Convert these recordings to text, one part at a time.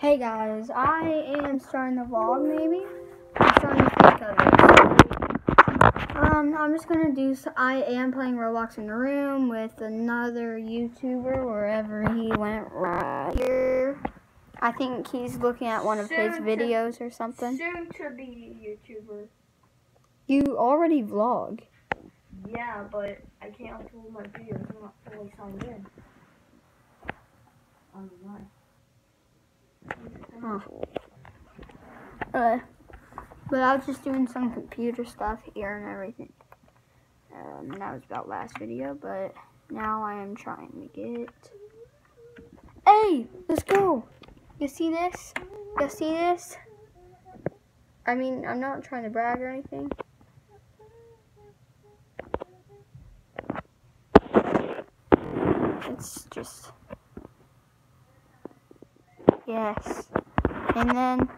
Hey guys, I am starting the vlog maybe. I'm starting to think of it. Um, I'm just gonna do, I am playing Roblox in the room with another YouTuber wherever he went right here. I think he's looking at one of his Soon to- videos or something. Soon to be YouTuber. You already vlog. Yeah, but I can't upload my videos. I'm not fully signed in. Online. Uh, but I was just doing some computer stuff here and everything. Um, that was about last video, but now I am trying to get. Hey, let's go. You see this? You see this? I mean, I'm not trying to brag or anything. It's just. Yes. And then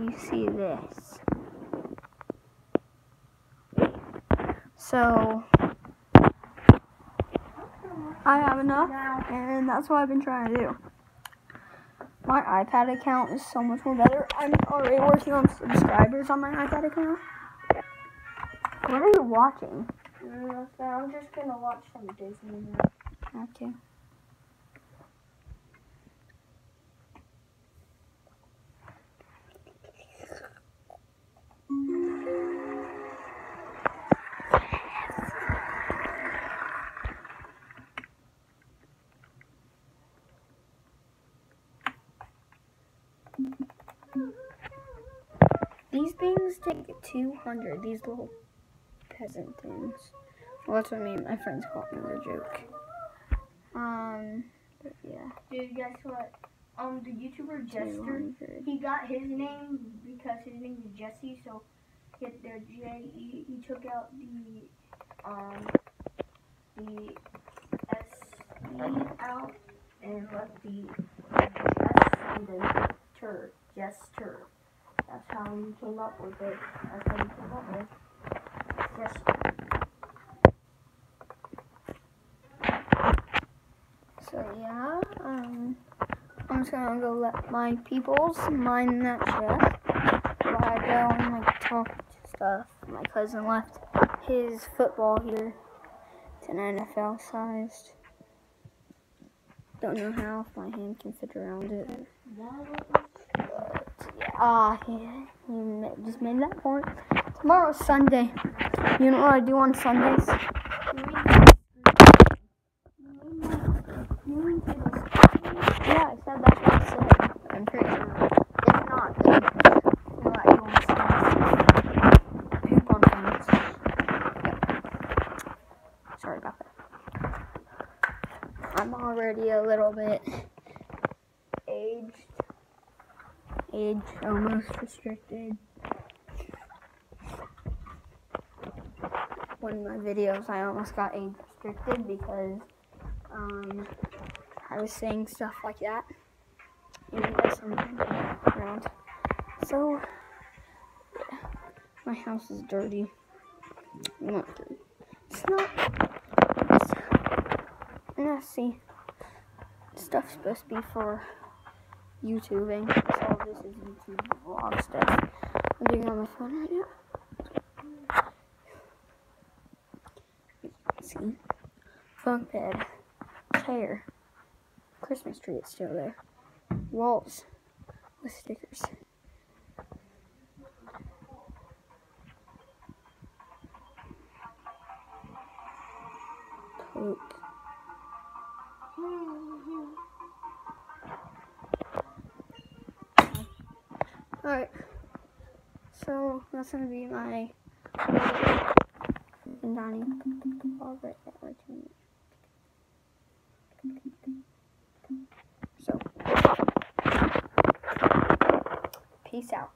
you see this. So I have enough and that's what I've been trying to do. My iPad account is so much more better. I'm already working on subscribers on my iPad account. What are you watching? Mm, I'm just gonna watch some Disney now. Okay. These things take 200, these little peasant things. Well, that's what me and my friends call me a joke. Um, but yeah. Dude, guess what? Um, the YouTuber Jester, he got his name because his name is Jesse, so he had the J E. He took out the um the S E out and left the S and tur Jester. That's how he came up with it. That's how he came up with Jester. So yeah, um, I'm just gonna go let my peoples mine that chest while I go and like talk to stuff. My cousin left his football here. It's an NFL sized. Don't know how if my hand can fit around it. Ah, yeah, he ma- just made that point. Tomorrow's Sunday. You know what I do on Sundays? Yeah, I said said. I'm pretty sure. If not, you know what I do on Sundays? Sorry about that. I'm already a little bit Age almost restricted. One of my videos, I almost got age restricted because um, I was saying stuff like that. Around. So, yeah. my house is dirty. Not dirty. It's not. It's messy. Stuff's supposed to be for YouTubing. This is YouTube vlog stuff. I'm doing on my phone right now. See? Bunk bed. Chair. Christmas tree is still there. Walls with stickers. Coke. Alright. So that's gonna be my and Donnie. I'll that right to me. So, peace out.